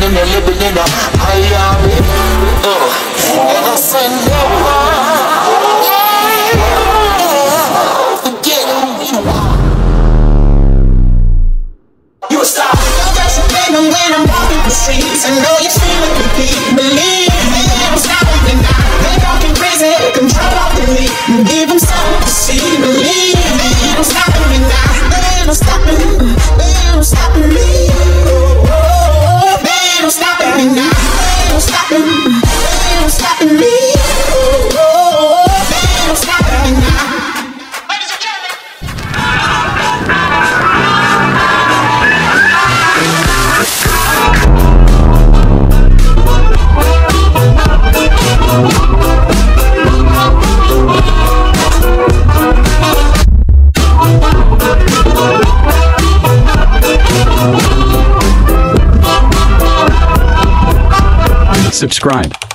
living in a living in a. Uh, and I Forget who you are. You. Don't just remember when I'm the streets. I know you feel it, repeat. Believe me, I'm stopping now. They talking crazy, control of the lead. Give them something to see. Believe Subscribe.